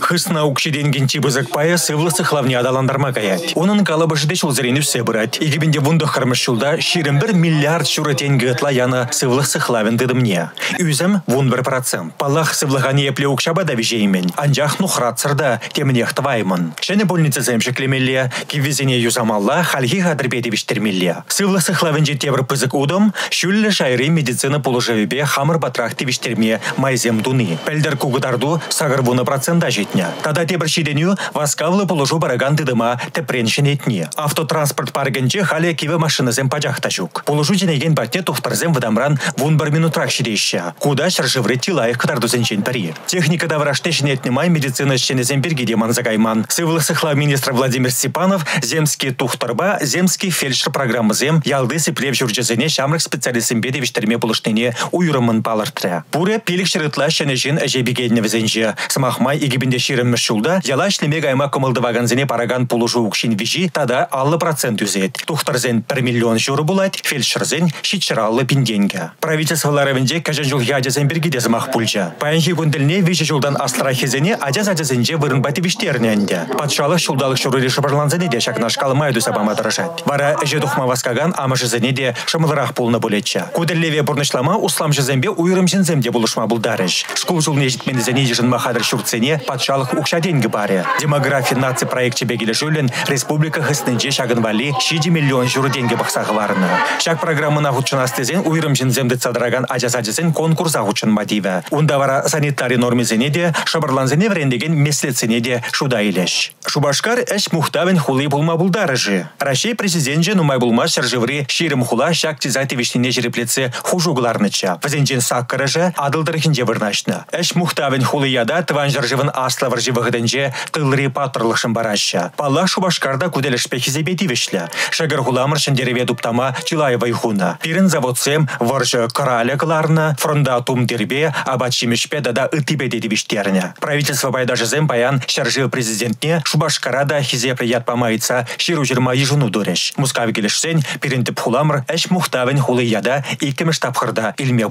Хысна укшиден генти бызык пая сывлысы хлавне адаландарма каят. Onun калабышыде шулзерені все брать. Игибінде вунда хармышшулда ширен бір миллиард шура тенге ытла яна сывлысы хлавен дедімне. Үзім вун бір процент. Палах сывлығаны епле укшаба да вижеймен. Анжах нухрат сырда темнех тваймын. Шәне больница земшеклемелле, кивизене юзамалла хальхи хадрбеде виштермелле. Сывлысы хлавен жетевр пызык удом, шүллі шайры медицина полужавебе хамыр батрахты виштерме майзем дуны. Пәлдер кугударду сагыр процента жетне. Тада тебір шиденю васкавлы полужу бараган тыдыма тепреншін етне. Автотранспорт паргенче хале киве машинызем пачахта жүк. Полужу женеген батне тухтарзем выдамран вун бір минутрак шидеща. Куда шаржывры тилайық кытардузенчен пари. Техника давраште май медицина шенезем бергеде манзагайман. Сывлы сыхла министр Владимир Степанов, земский тухтарба, земский фельдшер программы зем, ялды сыплев журджезене шамрық специалистім беде виштерме пулыштыне уйрымын палыртыры. Пуре пилік шырытла шенежин әжебегенне візенже. Смахмай игибінде ширенмеш шулда, яла шлемег айма кымылдываганзене параган пулужу укшин вижи, тада аллы процент үзет. Тухтарзен 1 миллион журы булать, фельдшерзен шитшыраллы пинденге. Правительстволарывенде кажан жул ядезен бергиде замах пульча. Паянхи күнділіне виші жылдан астрахезене ажаз ажазенже вырын бати виштерненде. Патшалық шулдалық шуры шабарланзене де шакнаш калмайды сабама тырышат. Вара же духма васкаган амашызене де шымылырақ пулны булетча. Куделлеве бурнышлама услам жезембе уйрым жинземде булышма булдарыш. Шкул жылне житменізене жижын махадыр шурцене патшалық укшаденгі баре. Демография наци проект бегелі жүлін республика хыснынче шагын вали 6 миллион жүрі денге бақсағы барыны. Шаг программына худшынастызен уйрым жинземді цадыраган ажасадызен конкурс ағучын мадиві. Унда вара санитари нормезене де шабырланзене врендеген меслецене де шуда илеш. Шубашкар әш мухтавен хулы булма булдарыжы. Рашей президент же нумай булма шаржыври ширым хула шак тизати вишнине жиреплеце хужугларныча. Вазенчен саккарыжы адылдырхинже вырнашны. Әш мухтавен хулы яда тыван жаржывын асла варжывыгыденже тылри патрлышын бараща. Палла шубашкарда куделешпе хизебети вишлі. Шагар хуламыр шендереве дуптама Чилаева ихуна. Пирин заводсем варжы краля кыларны, фронда тум дербе, абачимешпе дада ытыбе деди виштерне. Правительство байдажызем паян шаржы президентне шубашкарада хизе прият помайца ширу жирма ежуну дуреш. Мускави келешсен пиринтіп хуламыр әш мухтавен хулы яда иккіміш тапқырда илме.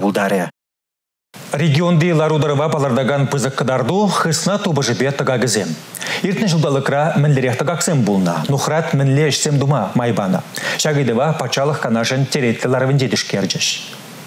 Регионды ларудырыва палардаган пызык кыдарду хысна тубыжыбе тыгагызем. Иртне жылдалыкра мінлерек тыгаксем булна, нухрат мінле ішсем дума майбана. Шагыдыва пачалық канашын теретлі ларвенде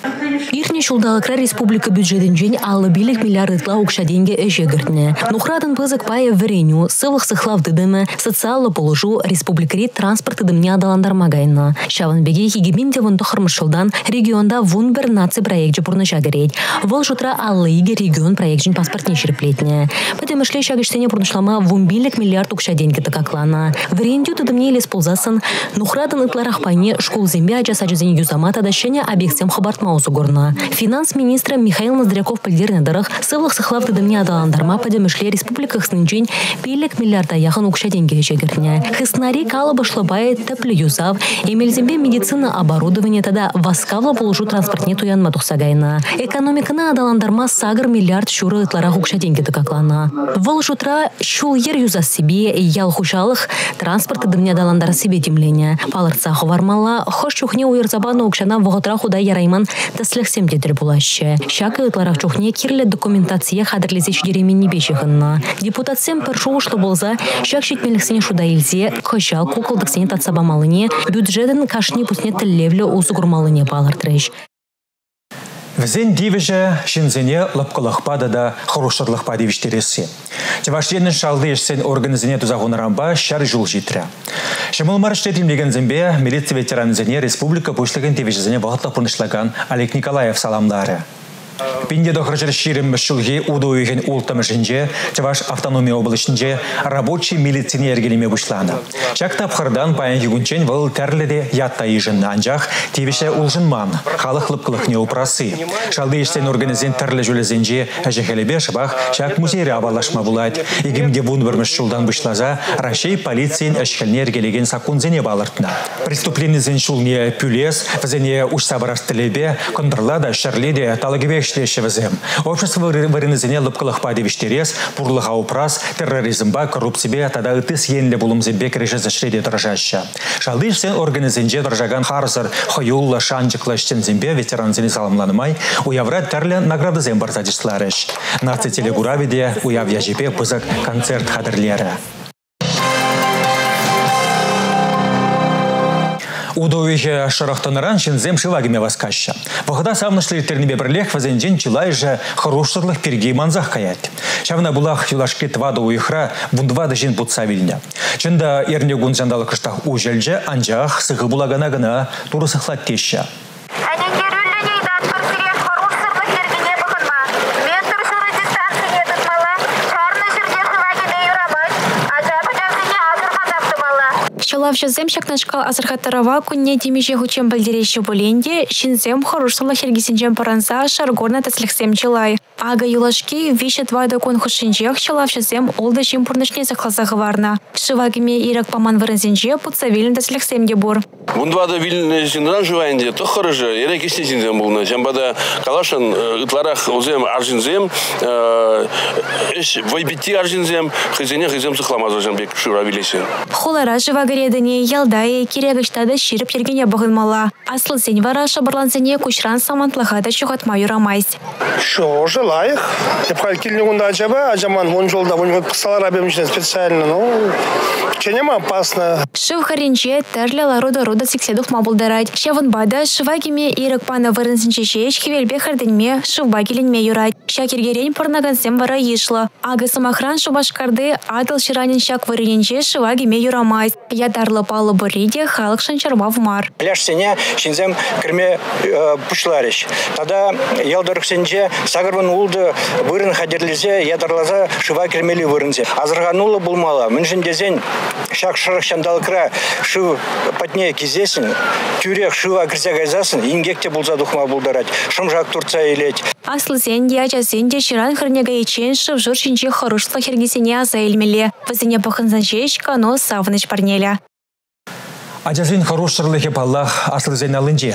дишкерджеш. Иртне шулдалыкра республика бюджетин жен аллы билик миллиардытла укша деньги эжегіртне. Нухрадын пызык пая вреню, сылық сыхлав дыдымы, социалы положу республикари транспорт дымне адаландармагайна. Шаван беге хигибинде вон тухармышылдан регионда вун бір наци проект жапурны жагерет. Вол жутра аллы иге регион проект жин паспортне шерплетне. Пәтем ішле шагыштене пурнышлама вун миллиард укша деньги тыкаклана. Вреню дыдымне елес ползасын, нухрадын ытларах пайне школ зембе ажа сажызен юзамата да шене объектсем хабартмаусу хушна. Финанс министра Михаил Ноздряков пілдеріне дырық сывлық сықлав дыдымне адаландарма падемішле республиках сынчен пелек миллиарда яхын укша деньги жегірне. Хыснари калы башлабай тәплі юзав, емелзембе медицина оборудование тада васкавла полужу транспортне туянма тухсагайна. Экономиканы адаландарма сагыр миллиард шуры ытлара укша деньги дыкаклана. Вол жутра шул ер юзас себе ял хушалық транспорты дымне адаландар себе демлене. Палырца ховармала, хош чухне уйырзабаны укшана вғытра худа ярайман тәсліхсем дедір булашы. Шакы ытларах чухне кирле документация хадырлезе шудеремен небе жығынна. Депутатсем першу ушлы болза, шак шетмеліксіне шуда елзе, кышал кукылдықсіне татсабамалыне, бюджетін кашни пусне тіллевлі узугурмалыне балыртырыш. Візен дивіжі шинзене лапкалықпады да хорошырлықпа девіштересі. Тевашленін шалды ешсен органызіне тұзағунарамба шар жул житрі. Шымыл марыштетім деген зімбе милиция ветеранызіне республика бұшлығын девішізіне бағытлық бұрнышлаган Олег Николаев саламдары. Пинде дохрачар ширим шулги удуйген ултам жинже, Чаваш автономия облачынже рабочий милицине ергелеме бушланы. Чак тапхырдан паян югунчен выл тәрледе ятта ижын анжақ тевеше улжынман, халық лыпкылық не упрасы. Шалды иштен организен тәрлі жүлезенже әжехелебе шыбақ чак музейре абалашма булать. Игімде вун бірміш шулдан бушлаза, Рашей полицейн әшкелне ергелеген сакунзене балыртна. Преступленізен шулне пюлес, візене уш сабарастылебе, контрлада шарледе талагебе иштешевізем. Общество варенізіне лыпкылық падевіштерес, пұрлыға упрас, терроризмба, коррупцибе, тада ытыс енлі бұлымзембе кірежі зашреде тұржаща. Шалды ішсен организенже тұржаган харсыр, хойулла, шанчықлы іштен зембе ветеранзіне салымланымай, уявра тәрлі награды зем барзадышларыш. Наци телегуравиде уяв яжепе пызык концерт хадырлері. Удовихе шарахтанаран шинзем шилагиме васкаща. Вахда самнышлы тернебе бірлех чилай же хорошырлых пергей манзах каять. Шавна булах юлашки твада уихра бундвада жин бутса вильня. Чында ерне гун жандалы кыштах ужелже анжах сығы булагана гына туры сықлат теща. Чалав жазем шакнашкал азырхаттарава күнне демеже хучем білдереші боленде, шинзем хорушсала хергесенжем паранса шаргорна тәсліксем чылай. Ага юлашки вище твайда кон хушинжех чалав жазем олда жим пурнышне захлазағы варна. Шывагиме ирак паман варынзенже путса вилін тәсліксем де бур. Бундвада вилін зиндан жуайынде тұқ қырыжы, ерек есте зинзем болны. Жамбада калашын ытларах озем аржинзем, эш вайбитти аржинзем, хызене хызем сықламазы жамбек шура вилесен. Холара живагыредіне ялдайы керегіштады ширіп ергене бұғынмала. Аслы сен вара шабырлансене күшран самантлыға да чуғатма юрамайс. Шо, желаях. Епхал килне гунда аджаба, аджаман вон жолда, вон псалара бемчен специально, ну, ченем опасно. Шыв харинче тәрлі ларода рода сикседух мабулдарать. Шавын бада шывагиме ирек пана вырынсынче шеш хевелбе харденме шывба келенме юрать. Шакергерен порнагансем вара ишлы. Ага самахран шубашкарды адыл ширанин шак вырынче шывагиме юрамайс. Ядарлы палы бұриде халық шанчарма вмар. Пляшсене шинзем кірме пушларыш. Тада ялдырықсенже сағырвын улды вырын хадерлезе ядарлаза шыва кермели вырынзе. Азырғанулы булмала. Міншін дезен шак шырық шандалкра шыв патне кизесін, тюрек шыва кірсе гайзасын, ингекте булза духма булдарать. Шымжак турца елеть. Аслы зенде, ача зенде ширан хырнега ечен шыв жур шинче хорышлы хергесене аза елмеле. Вазене пахынзанчеш кано савыныч парнеля. Ажазин хорошырлыхе паллах аслы зен алынже.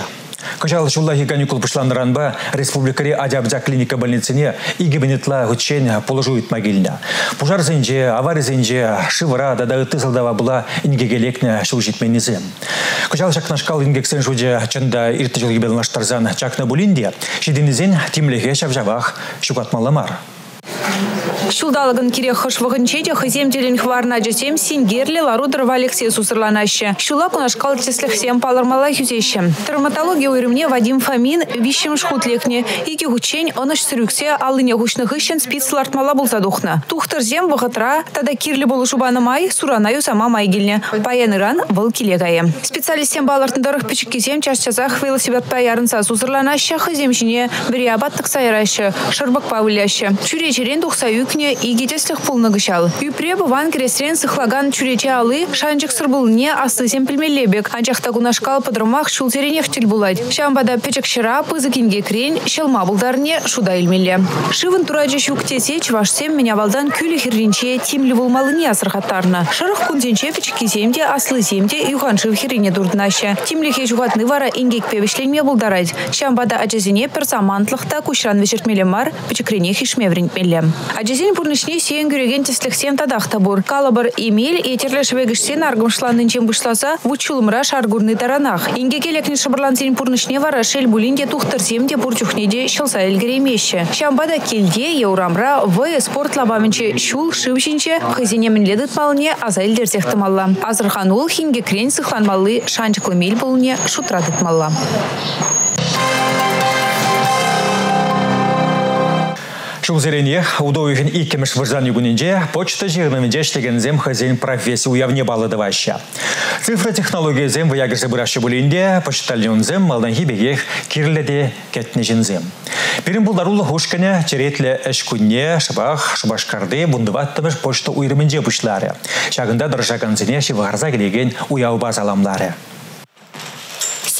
Кыжал жуллахи каникул пышланранба республикари Адябза клиника больницыне игибенетла гучен положует могильня. Пужар зенже, авария зенже, шивара дада тысылдава была ингегелекне шул житменізі. Кыжал шакнашкал ингексен жуде чында ирті жылғы белмаштарзан чакна булинде, шиденізен тимлеге шавжавах шукатмаламар. Шулдалыгын кире хышвығынче де хызем телен хварна жесем сингерлі ларудырова Алексей сусырланашы. Шула кунашкал теслих сем палармала хюзеші. Травматология уйрымне Вадим Фомин вишем шхутлекне. Ики гучень оныш сырюксе алыне гучных ищен спиц лартмала был задухна. Тухтыр зем вағытра, тада кирлі болу шубаны май, суранаю сама майгилне. Паян иран выл килегае. Специалистен балартындарых пичіккезем чашчазах велосипед паярынса сусырланашы хызем жіне бірі абаттық сайрашы, шырбық павыляшы. Чуре жерен тухса юкне игетеслих пулны гышал. Юпре быван кресрен сыхлаган чурече алы шанчык сырбулне астысем пельмелебек. Анчахта гунашкал подрумах шултеренех тел булать. Шамбада печек шыра пызыкинге крен шелма булдарне шуда илмеле. Шивын тураджи щуктесе чвашсем меня валдан күлі хирринче тимлі булмалыне асырхаттарна. Шарых кунзенче печекиземде аслыземде юханшив хирине дурднаща. Тимлі хежугатны вара ингек певешленме булдарать. Шамбада ажазине персамантлықта кушран вечертмеле мар печекрене хишмеврин меле. Ажазин пурнышне сен гюреген теслексен тадахта бур. Калабар имель етерлі швегішсен аргымшланынчен бұшласа вучулымра шаргурны таранах. Инге келекні шабырлансен пурнышне вара шел булинде тухтырсемде бурчухнеде шылса элгеремеші. Шамбада келде еурамра в спорт лабаменче шул шывшинче хызине мінледіт малыне аза элдерзехтімалла. Азырхан ул хинге крен сыхланмалы шанчықлы мел болуне шутрадыт малла. Шулзерене удоюхен иккемеш вырзан югунинже почта жирныминже зем хозяин профессия уявне балыдываща. Цифра технология зем выягырсы бұрашы бұлінде почтальон зем малдан хибегех кирледе кетнежін Перін бұлдарулы хушкане черетлі әш күнне шыбақ шыбашкарды бұндываттымыш почта уйрымынже бұшлары. Шағында дұржаган зене шивағарза келеген уяу базаламлары.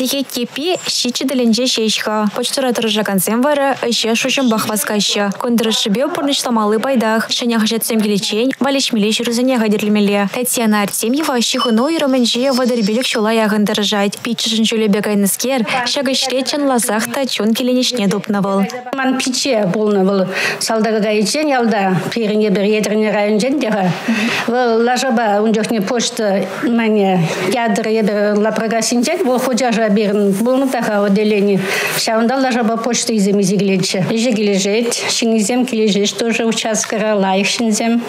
Сихе кепи щичи деленже шешха. Почтура тұржакансен вары еще шушым бахваскаща. Кундырышыбе пурнышламалы байдах. Шаня хажатсем келечень, валишмеле жүрізіне гадерлемеле. Татьяна Артемьева щихыну ироменже вадырбелік шола яғындыржать. Пичішін жөлебе гайныскер, шагышлечен лазахта чун келенешне дупнавыл. Ман пиче болнавыл. Салдага гайчен ялда пиринге бір едіріне районжен деға. Лажаба унжохне почта мане ядыр ебір лапрагасинчен, выл ходжажа берін болны таға отделение. Шаунда лажаба почта изем изеглече. Еже кележет, шингизем кележет, тоже участкара лайық шинзем.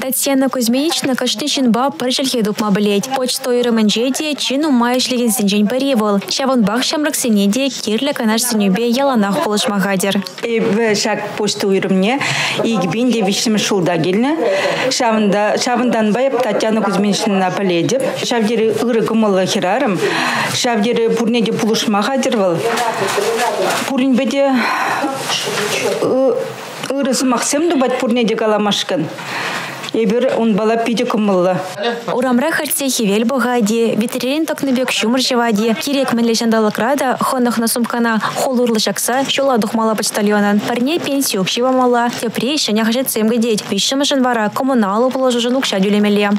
Татьяна Кузьминична кашты ба пыржылхе дупма білет. Почта ойрымынже де чину майышлеген сінжен паревол. Шавын бақ шамрак сенеде керлі канаш сенюбе яланақ полышмағадер. Эбі шак почта ойрымне игбин де вишім шулда. Шавында, шавындан байып Татьяна Кузьминична піледіп. Шавдері ұры гымылы херарым. Шавдері пурнеде полышмағадер вол. Пурнбеде ұрысы мақсым дубат пурнеде каламашкан. Эбір он бала пиде кымылы. Урамра хартсе хивел богади, ветеринарин токныбек шумыр живади, кирек мінле жандалыкрада, хонахна сумкана холурлы шакса, шула духмала почтальонан. Парне пенсию кшива мала, тепре шаня хажет семга деть, вишшым жанвара коммуналу положу кша дюлемеле.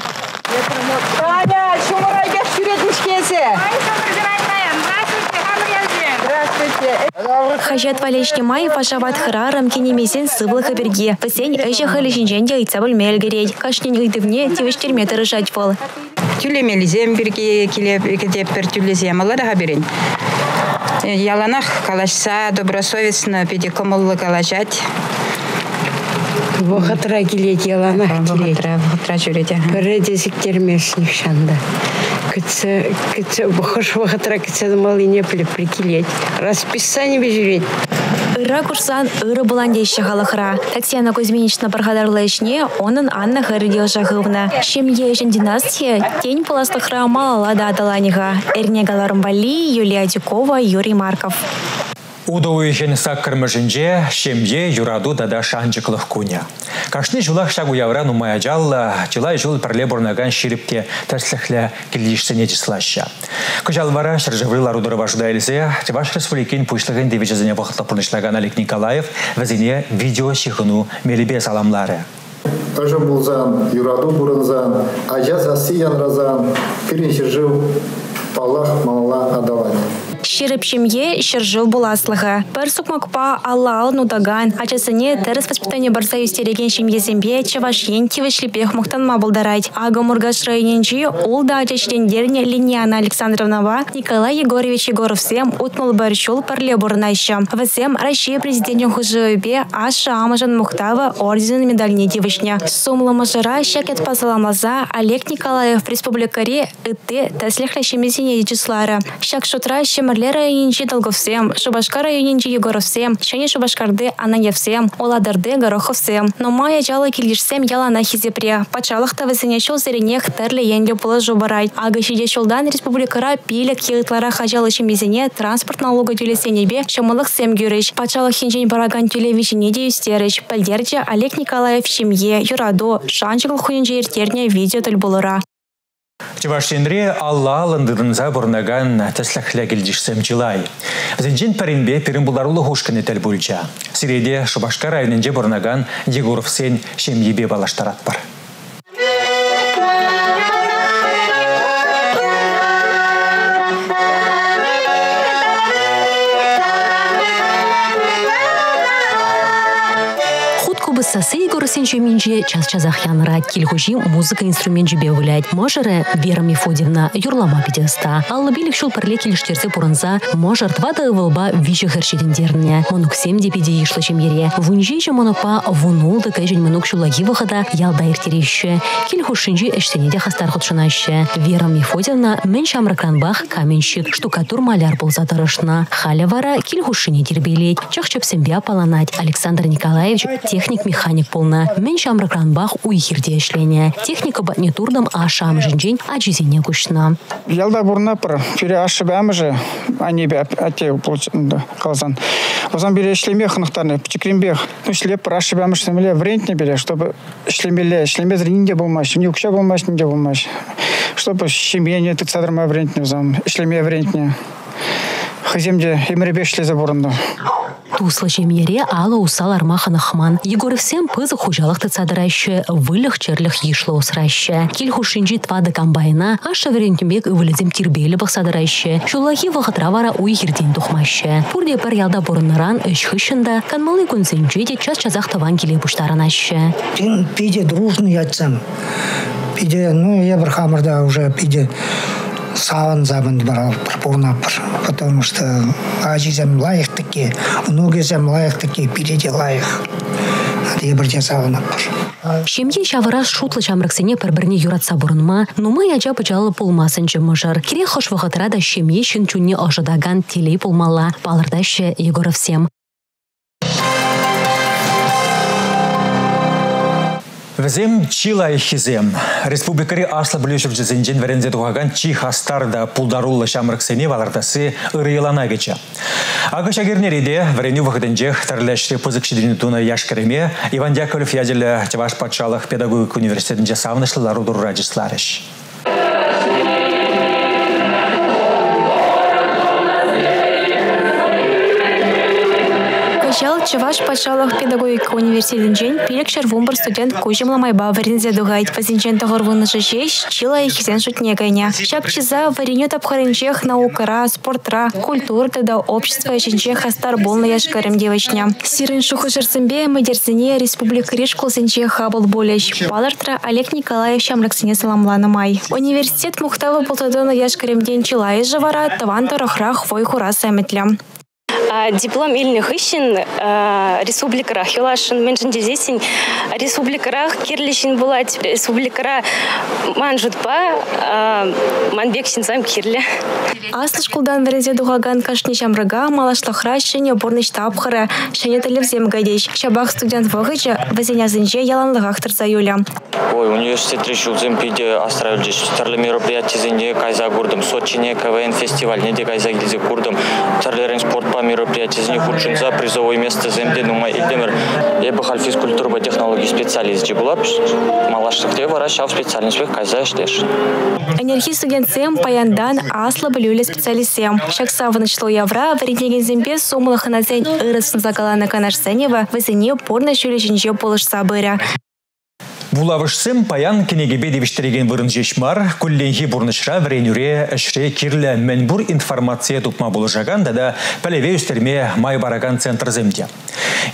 Таня, шумырайга шүретмішкесі. Хажат валешне май пашават хырарым кенемесен сывлы хаберге. Пысен әжі хылы жинженде айтса білмел керей. Кашнен ыйдывне тевештерме тырышать бол. Тюлемелізем бірге келеп кетеп бір тюлезем алады хаберен. Яланах калашса добросовестно педе комыллы калажать. Вахатра келет ялана келет. Вахатра жүреді. Бірі дезіктермесін шанда. Кытса, кытса, бахаш вахатра кытса малыне прикилет. Расписание бежевет. Ыра курсан ыры буланде халахра. Татьяна Кузьминична бархадарлы ишне, онын Анна Харидил Жахывна. Шемье ешен династия, тень поластыхра малала да адаланига. Эрне Галармбали, Юлия Дюкова, Юрий Марков. Удовыйшен саккырмышынже шемье юраду дада шанчыклых куня. Кашны жулах шагу явра нумая жалла, чылай жул пірле бурнаган ширипте тәрсліхлі келдишсене жислаща. Кыжал вара шыржывры ларудыры вашуда әлзе, Теваш Республикин пушлығын девичезіне вақытла пұрнышлаган Олег Николаев вәзіне видео шихыну мелебе саламлары. Тоже булзан, юраду бурынзан, ажа засиян разан, пирин жив, палах мала адавани. Ширыпшемье шыржыл буласлығы. Бір сукмакпа алла ал нудаган, ачасыне терес воспитание барса юстереген шемьесембе чавашен тивышлипех мухтанма булдарайт. Ага мургаш районенчи ул да ачаштендерне Линиана Александровнова Николай Егорович Егоровсем утмал баршул парле бурнайша. Васем Россия президент хужыбе аша амажан мухтава орден медальне тивышня. Сумла мажара шакет пасаламаза Олег Николаев республикаре ытты таслихля шемесене числара. Шак шутра шемар Пірле районинче Долговсем, Шубашкар районинче Егоровсем, Чане Шубашкарды Ананевсем, Оладырды Гороховсем. Но мая жалы килишсем ялана хизепре. Пачалых тавысыне чол зеренех терле енле пулы жубарай. Ага шиде чолдан республикара пилек елытлара хажалы чемезене транспорт налога тюлесенебе шамылық сем гюреш. Пачалых хинжен бараган тюлевичине де. Пальдерче Олег Николаев Шемье, Юрадо, Шанчыгыл хуйнже иртерне видео тіл болыра. Чевашенре Алла алындырынза бұрнаган тәсләхлә келдішсем жылай. Зенжен пәрінбе перімбуларулы хушканы тәл бөлча. Сиреде Шубашка районынже бұрнаган Егоров сен шемьебе балаштарат бар. Сасы Егор Сенчеминже час-часах янра кильхужи музыка инструмент жібе вылять. Можере Вера Мефодьевна юрлама педеста. Алла билик шул парле килиштерсе пурынса, можер твада ывылба вижі хершедендерне. Монук сем депеде ишлы чемере. Вунжи же монопа вунулды кайжен монук шулаги выхода ялда иртерещі. Кильхушинжи эштенеде хастар худшынащы. Вера Мефодьевна мен шамракранбах каменщик, штукатур маляр болса тарышна. Халя вара кильхушине тербелеть. Чах чөпсембе апаланать. Александр Николаевич техник механик полна. Мен шамракранбах уйхирде эшлене. Техника батне а шам жинжин ажизине кушна. Ялда бурна пыр. Пире ашыбамы же. Они бе получында қалсан. Озан бере эшлеме хынықтарны. Пчекрембех. Ну шлеп пыр ашыбамы штемеле врентне бере, чтобы эшлемеле, эшлемез ринде болмаш, не укша болмаш, нинде болмаш. Чтобы щемение ты цадрма врентне взам. Эшлеме врентне. Хаземде емребе шлезе бурында. Туслы жемере ала усал армаханы хман. Егоровсем пызы хужалықты цадырайшы, вылық черліх ешлі осырайшы. Кел хушинжи твады комбайна, аша верентімбек ывылезем тирбелі бұқсадырайшы. Шулахи вақытра вара уй ерден тухмашы. Пурде бір ялда бұрыныран үш хышында, канмалы күнсенжи де час-чазақ таван келе бұштарынашы. Тин пиде дружный ятсам. Пиде, ну, я бір хамырда уже пиде саван забын барал пропорнап потому что ажизем лайық таки внугезем лайық таки пиреде лайық саванап бар Шемье шавырас шутлы чамрыксене пір-біріне юратса бұрынма, нумы яжа пычалы пулмасын жымыжыр. Кире хош вақытыра да шемье шын чүнне ожыдаган телей пулмала. Балырдашы Егоровсем. Візем чила хизем. Республикари асла бүлешіп жезенжен вәрензе туғаган чи хастарда пулдарулы шамрыксене валардасы ырыйлана кече. Ага шагернериде вәрену вахыдынже тәрләшре пызык шидrini туна яшкареме Иван Дяковлев яділі Чаваш патшалық педагогик университетінде савнышлылар удурра жисларыш. Чаваш патшалық педагогика университетінжен пилік шарвумбыр студент кужымла майба варензе дугайт. Пазинчен тағырвыны жеш, чила и хизен шутне гайня. Шак чиза вареню тапхарынчех наукара, спортра, культуры да общество жінчех астар болны яшкарым девочня. Сирын шухы жарсымбе мадерсене республика решкул сенче хабыл болеш. Палартра Олег Николаев шамраксене саламланы май. Университет мухтавы болтадона яшкарым чилай жавара таван тарахрах вой хура сәметлям. Диплом илних ищен республикарах юлашын меншін дезесін республикарах кирлишин булать республикара ман жутпа манбек шинсам кирле Аслы шкулдан верезе дугаган кашни шамрага малашлахра шене борны штабхара шене телевзем гайдеш. Шабах студент вогыча вазеня зинже яланлыгах тырса юля. Ой, университет решил земпиде астраилдеш. Тарлы мероприятие зинде кайза гурдым. Сочине КВН фестиваль, неде кайза гилзе гурдым. Тарлерин спорт по мероприятие зинде худшинца призовое место земде нума илдемір. Ебі хал технологии специалист же была. Малашлықты вара шав специальность кайза иштеш. Энергии студентсем паяндан аслы білюлі специалистсем. Шаксавы начло явра варенеген зембе сумылы ханазен ырысын закаланы канашсенева вазене порно шүлі жінже полыш сабыря. Булавышсым паян кенегебе девиштереген вырын жешмар, күлленхи бурнышра вренюре әшре кирлі мәнбур информация тупма болыжаган да пәлеве үстерме май бараган центр земде.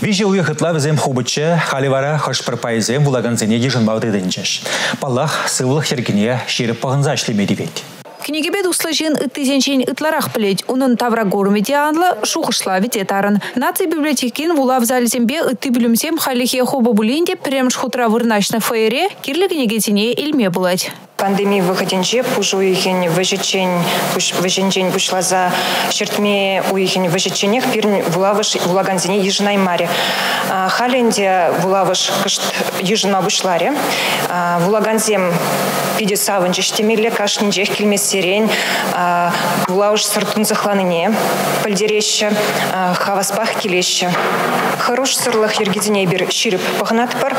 Виже уехытла візем хубычы, халивара хашпыр пайзем булаган зене ежынбауды дынчаш. Паллах сывлық хергене шеріп пағынза бет. Книгебе дуслажин ыттызенчен ытларах плеть, унын тавра гормете анла шухышла вететарын. Наци библиотекин вула в зале зембе ытты білімсем халихе хоба булинде прям шхутра вырначна фаере кирлі книгетине илме булать. Пандемия выходенче пуж уйхен выжечень выженчень бушлаза шертме уйхен выжеченех пирн вулавыш вулаганзине ежнаймаре халенде вулавыш кышт ежна бушларе вулаганзем пиде савынче штемелле кашнинчех килмесерен вулавыш сыртун захланыне пальдереща. Хаваспах килеща. Хорош сырлах ергизине бир ширип пахнатпар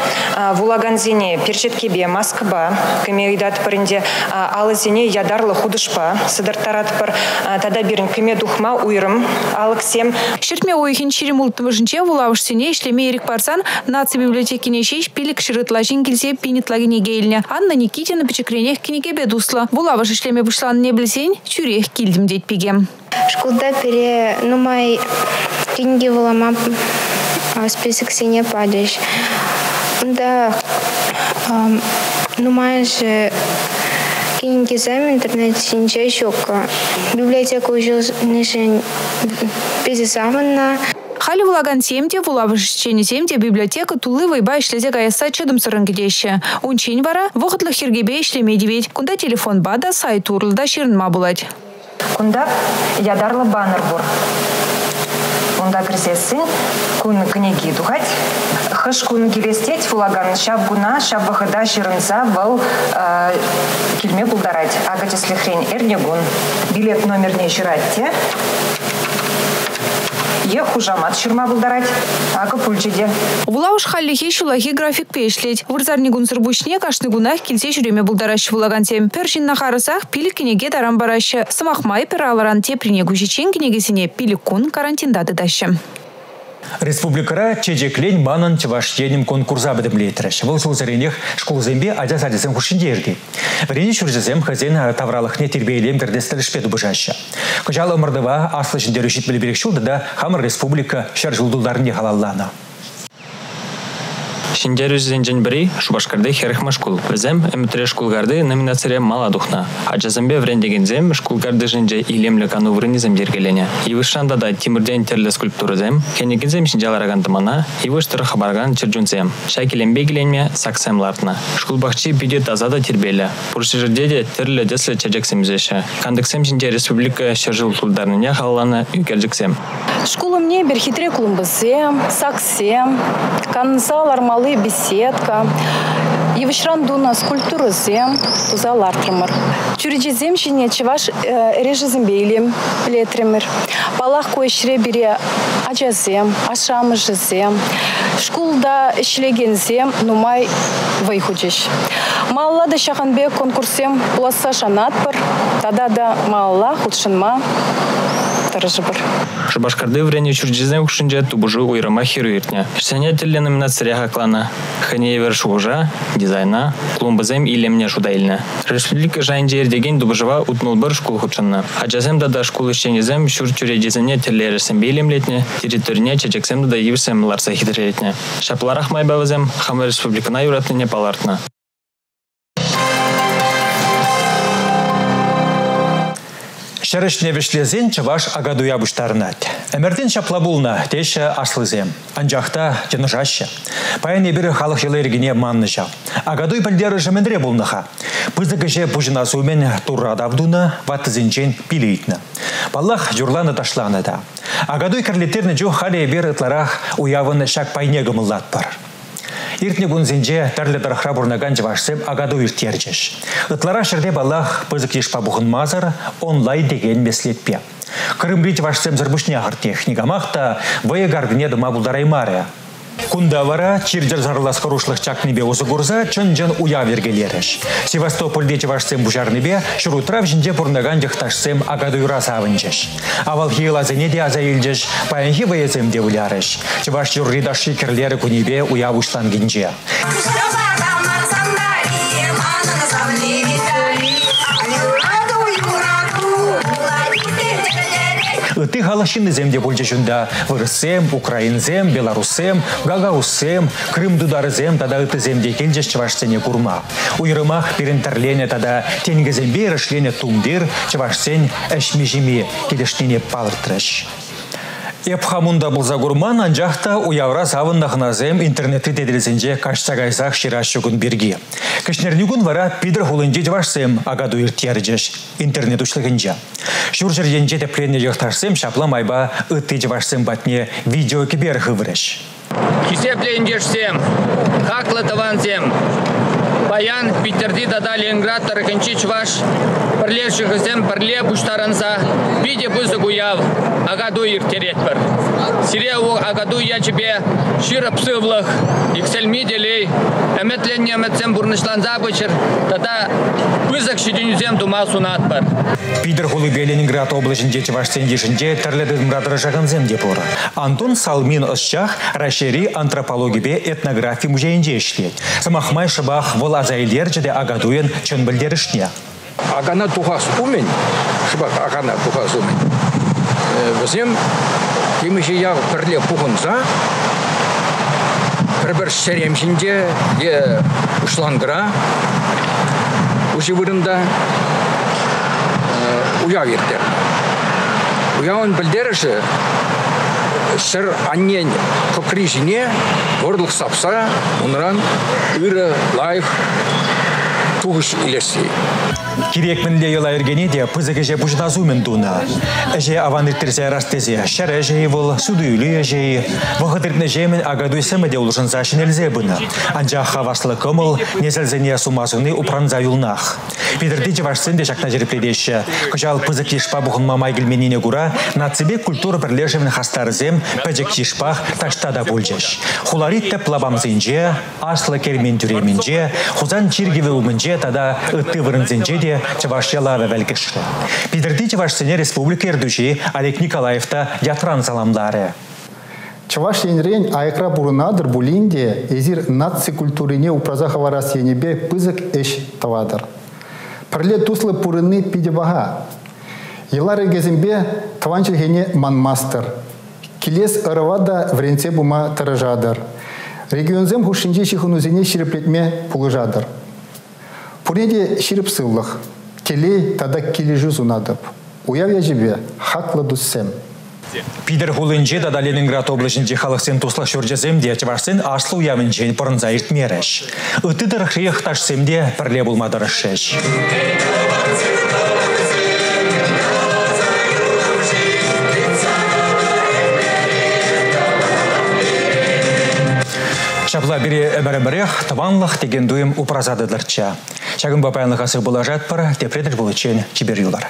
вулаганзине перчеткебе маскаба кеме ыйдат паринде алызине ядарлы худышпа сыдыртаратпар тада бирин кеме духма уйрым алыксем Шертме ойхин чирим ултымышынче вулавышсене ишлеме ерик парсан наци библиотекине шеш пилик шырытлажин килсе пинитлагине гейлне. Анна Никитина пичекренех кинекебе дусла. Вулавыш ишлеме бушлан не білсен, чүрех килдим детпегем. Школда пере нумай книги вулама список сине падеш. Да нумай же книги зам интернет синче шока. Библиотека уже нишен беззаманна. Хали вулаган семте, вулавышчени семте библиотека тулы вайба ишлезе гаяса чыдым сырынгидеше. Унчень вара вохытлы хиргебе ишлеме дивет. Кунда телефон бада сайт урлда ширнма булать. Кунда ядарлы баннер бур. онда кірсесін күн книги дұғат хыш күн келестет фулаган шап гуна шап вахыда ширынса был ә, э, келме бұлдарать агатеслихрен эрнегун. Билет номер не жиратте Е хужамат ширма булдарать. Ага пульчиде. Вулауш халлихи шулахи график пешлет. Вырзарни гунсыр бушне кашны гунах килсе жүреме булдараш вулагансем. Першин нахарысах пилик кинеге дарам барашы. Самахмай пер аларан теприне гүшечен кинегесіне пилик кун карантиндады дашы. Республикара чечеклен банан чевашченім конкурса бідімлейтріш. Бұл сулзаренех школзембе адя садесен хушиндерді. Врене шүрзізем хазен тавралықне тербейлем бірдестілішпеді бұжашы. Күжалы ымырдыва аслы жіндері шит білі берек шулды да Хамыр Республика шар жылдылдарын халалланы. Шиндер үзенжен бірі Шубашкарды херхма шкул. Візем әмітірі шкулгарды номинацияре мала духна. Аджазымбе врендегензем шкулгарды жинже илемлі кану врынизем дергелене. Ивышанда да Тимурден терлі скульптурызем, кенегензем шинжалараган тымана, ивыштыр хабарган чырджунзем. Шайкеленбе геленме саксем лартна. Шкулбахчи биде тазада тербелі. Пуршыжырде де терлі деслі чәжексемзеші. Кандыксем шинже республика шыржыл тулдарныне халланы үйкерджіксем. Шкулымне бір хитре клумбысем, саксем, канзалар малы беседка. Евшран дуна скульптура зем, туза лартример. Чуриджи зем жине чеваш реже зембейлем летример. Балах койшре бире ажазем, ашамы зем. Шкулда ишлеген зем нумай вайхуджиш. Маллада шаханбе конкурсем уласа шанатпыр, тада да малла худшынма таржыбыр. Шубашкарды врене чурджизем ушинже тубужу уйрама хируиртня. Сене теле номинация хаклана. Хане вершужа, дизайна, клумбазем илемне шудайльна. Республика жайынже ердеген дубужава утнул бір шкул худшанна. Аджазем да да шкул ишченезем шур чурежезене телересем бейлемлетне, территорине чечексем да евсем ларса хидрелетне. Шапларах майбавазем, хама республикана юратныне палартна. Шәрішне вешлезен чаваш агадуя буштарнат. Әмірден шапла булна, теші аслызем. Анжақта жынышашы. Паян ебірі халық жылы ергене манны жа. Агадуй пілдері жымендре булныха. Пызы кеше пұжына сумен турра давдуна, ваттызенчен пилейтні. Баллах журланы ташланы да. Агадуй кірлеттерні жо халі ебір ытларах уявын шак пайне гымыллат бар. Иртне гунзинже тәрлі дарахра бурнаган жывашсып агаду ирттерчеш. Ытлара шырде балах пызык ешпа бұғын мазыр онлайн деген меслетпе. Крым рить вашсем зарбушне ағыр техникамақта вая гардыне дыма бұлдараймары. Кунда вара чирдер зарлас хорошлых озы гурза чын-жын уя вергелереш. Севастопольде бужарнебе шурутрав жинде пурнаган жақташсем агадуйра савынчеш. Авал хиылазене де аза илжеш, паянхи ваезем де уляреш. Чеваш юрридаш шикерлері кунебе уя ушлан гинже. Ыты халашины земде больше жунда украинзем, белорусем, гагаусем, крым дударызем тада ыты земде келжеш чывашсене курма. Уйрымах перентерлене тада тенге зембе рышлене тумдир чывашсен әшмежиме келештене палыртырыш. Эпхамунда бұлза гурман анжақта уявра савындақназем интернетті деделесенже кашсагайсақ ширашы күн берге. Кішнернігін вара пидір хулынже жвашсем агаду иртияржеш интернет ушлығынжа. Шүржір енже теплене жақтарсем шапла майба үтті жвашсем батне видео кибер хывырыш. Кисепленжешсем, хаклы тавансем, Баян, Питерди, Дада, Ленинград, Тараканчи, Чваш, Парле, Шихазем, Парле, Буштаранса, Пиде, Бузы, Гуяв, Агаду, Иртерет бар. Сире, у Агаду, я тебе, Шира, Псывлах, Иксельми, Делей, Эметлен, Немецем, Бурнышланза, Бычер, Тада, Бузак, Шидюнюзем, Тума, Сунат бар. Питер Хулыбе Ленинград облачынде Чевашсен дешінде тірледі мұрадыры жағынзем депор. Антон Салмин ұсчақ Рашери антропологибе этнография музейінде ішлет. Самахмай шыбақ вол азайлер жеде агадуен чын білдерішне. Агана тухас умен, шыбақ агана тухас умен. Бізем кемеше яғы пірле пухынса, бір-бір шеремшінде е ұшландыра, ұшы вырында уя вердер. Уяун білдеріші сыр аннен көкрижіне орлық сапса, онран үрі лайық туғыш илесі. Кирек мінле ела ергене де пызыгы же бұжназу мен дуна. Әже аван иртірсе растезе, шәр әже выл, суды үлі әже, вағыдыртны жемен агаду сәмі де ұлышын зашын әлзе бұны. Анжа хаваслы кымыл, незілзіне сумазыны упранза юлнах. Пидірді жевашсын де жақна жеріпледеші. Күжал пызык ешпа бұғын мамай гілменіне күра, нацибе культура бірлешевін хастарызем, пәжік ешпах таштада бүлжеш. Хуларит тәп лабамзынже, аслы кермен дүременже, хузан чиргеві умынже, тада ытты вырынзынже де Чавашьяла вәлкіші. Пидірді Чавашсыне республика ердуші Олег Николаевта ятран саламдары. Чаваш енрен айкра бурунадыр булинде эзир наци культурине упраза хаварас енебе пызык эш тавадыр. Пірле туслы пурыны пиде бага. Елар егезімбе таванчы хене манмастер. Келес ырывада вренце бума тырыжадыр. Регионзем хушинже чихунузене ширеплетме пулыжадыр. Пурнеде ширип сыллық. Келей тада кележу зунадып. Уяв яжебе хаклы дуссем. Пидер хулынже да Ленинград облачынже халықсен туслах шөржезем де чевашсен ашлы уявынжен пұрынза иртмереш. Үті дырықшиық ташсемде пірле болмадырышеш. Шапла бире әмәрәмәрәх табанлық деген дуым упразадыдырча. Шагын бапайынлық асы бұла жатпыр, тепредір бұл үшін чибер юлар.